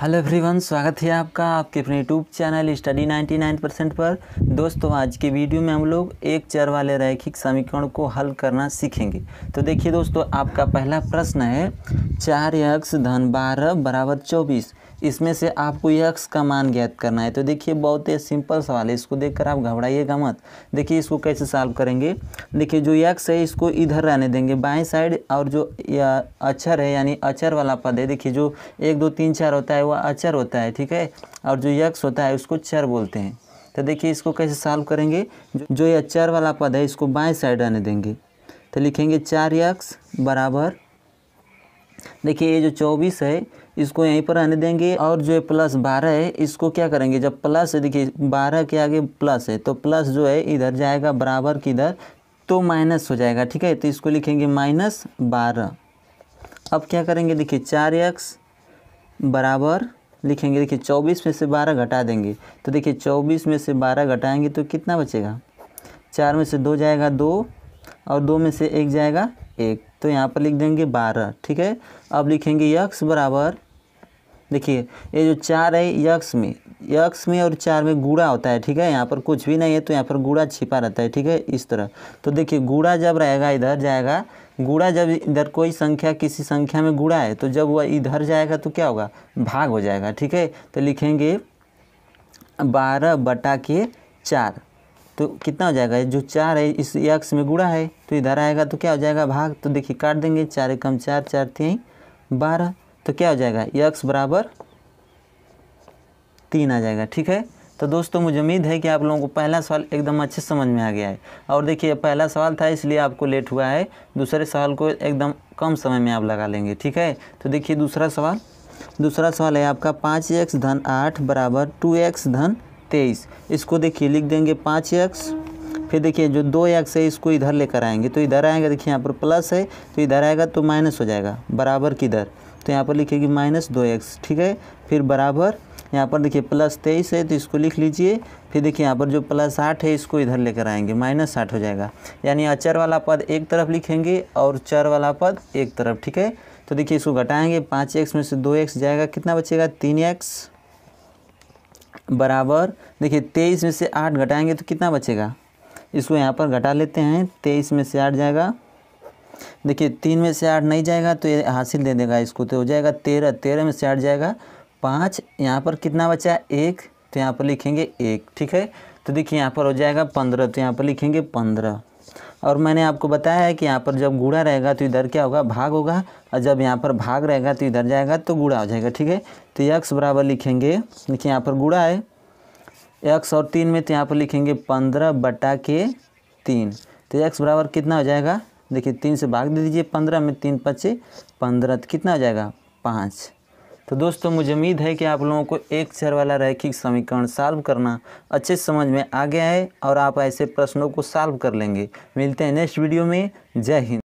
Hello everyone, स्वागत है आपका आपके अपने यूट्यूब चैनल स्टडी 99 परसेंट पर। दोस्तों, आज के वीडियो में हम लोग एक चर वाले रैखिक समीकरण को हल करना सीखेंगे। तो देखिए दोस्तों, आपका पहला प्रश्न है, चार एक्स धन बारह बराबर चौबीस। इसमें से आपको यक्स का मान ज्ञात करना है। तो देखिए, बहुत ही सिंपल सवाल है, इसको देखकर आप घबराइएगा मत। देखिए, इसको कैसे सॉल्व करेंगे? देखिए, जो यक्स है, इसको इधर रहने देंगे, बाएँ साइड, और जो अक्षर है, यानी अक्षर वाला पद है, देखिए, जो एक, दो, तीन, चार होता है वह अक्षर होता है, ठीक है? और जो यक्स होता है, उसको चर बोलते हैं। तो देखिए, इसको कैसे सॉल्व करेंगे? जो ये चर वाला पद है, इसको बाएँ साइड रहने देंगे। तो लिखेंगे चार यक्स बराबर। देखिए, ये जो चौबीस है इसको यहीं पर आने देंगे और जो है प्लस बारह है, इसको क्या करेंगे? जब प्लस, देखिए, बारह के आगे प्लस है तो प्लस जो है, इधर जाएगा, बराबर की इधर तो माइनस हो जाएगा, ठीक है? तो इसको लिखेंगे माइनस बारह। अब क्या करेंगे? देखिए, चार एक्स बराबर लिखेंगे, देखिए, चौबीस में से बारह घटा देंगे। तो देखिए, चौबीस में से बारह घटाएँगे तो कितना बचेगा? चार में से दो जाएगा दो, और दो में से एक जाएगा एक तो यहाँ पर लिख देंगे बारह, ठीक है? अब लिखेंगे यक्स बराबर, देखिए, ये जो चार है यक्स में यक्स में और चार में गुड़ा होता है, ठीक है? यहाँ पर कुछ भी नहीं है तो यहाँ पर गुड़ा छिपा रहता है, ठीक है? इस तरह। तो देखिए गुड़ा जब रहेगा, इधर जाएगा गुड़ा जब इधर कोई संख्या किसी संख्या में गुड़ा है तो जब वह इधर जाएगा तो क्या होगा? भाग हो जाएगा, ठीक है? तो लिखेंगे बारह बटा के चार तो कितना हो जाएगा? जो चार है, इस यक्स में गुड़ा है तो इधर आएगा तो क्या हो जाएगा? भाग तो देखिए काट देंगे, चार कम चार चार तीन, बारह तो क्या हो जाएगा? यक्स बराबर तीन आ जाएगा, ठीक है? तो दोस्तों, मुझे उम्मीद है कि आप लोगों को पहला सवाल एकदम अच्छे समझ में आ गया है। और देखिए पहला सवाल था, इसलिए आपको लेट हुआ है। दूसरे सवाल को एकदम कम समय में आप लगा लेंगे, ठीक है? तो देखिए दूसरा सवाल। दूसरा सवाल है आपका, पाँच एक्स धन आठ बराबर टू एक्स धन तेईस। इसको देखिए, लिख देंगे पाँच एक्स फिर देखिए जो दो एक्स है, इसको इधर लेकर आएँगे। तो इधर आएगा, देखिए यहाँ पर प्लस है तो इधर आएगा तो माइनस हो जाएगा, बराबर किधर? तो यहाँ पर लिखेगी माइनस दो एक्स ठीक है? फिर बराबर, यहाँ पर देखिए प्लस तेईस है तो इसको लिख लीजिए। फिर देखिए यहाँ पर जो प्लस आठ है, इसको इधर लेकर आएँगे माइनस आठ हो जाएगा। यानी अचर वाला पद एक तरफ़ लिखेंगे और चर वाला पद एक तरफ़, ठीक है? तो देखिए इसको घटाएँगे, पाँच एक्स में से दो एक्स जाएगा, कितना बचेगा? तीन एक्स बराबर, देखिए, तेईस में से आठ घटाएँगे तो कितना बचेगा? इसको यहाँ पर घटा लेते हैं, तेईस में से आठ जाएगा। देखिए, तीन में से आठ नहीं जाएगा तो ये हासिल दे देगा इसको तो हो जाएगा तेरह तेरह में से आठ जाएगा। पाँच, यहाँ पर कितना बचा? एक तो यहाँ पर लिखेंगे एक, ठीक है? तो देखिए, यहाँ पर हो जाएगा पंद्रह तो यहाँ पर लिखेंगे पंद्रह। और मैंने आपको बताया है कि यहाँ पर जब गुड़ा रहेगा तो इधर क्या होगा? भाग होगा। और जब यहाँ पर भाग रहेगा तो इधर जाएगा तो गुड़ा हो जाएगा, ठीक है? तो यक्स बराबर लिखेंगे। देखिए, यहाँ पर गुड़ा है। एक्स और तीन में तो यहाँ पर लिखेंगे पंद्रह बटा के तीन। तो एक्स बराबर कितना हो जाएगा? देखिए, तीन से भाग दे दीजिए, पंद्रह में तीन पच्चीस पंद्रह तो कितना हो जाएगा? पाँच। तो दोस्तों, मुझे उम्मीद है कि आप लोगों को एक चर वाला रैखिक समीकरण सॉल्व करना अच्छे समझ में आ गया है और आप ऐसे प्रश्नों को सॉल्व कर लेंगे। मिलते हैं नेक्स्ट वीडियो में। जय हिंद।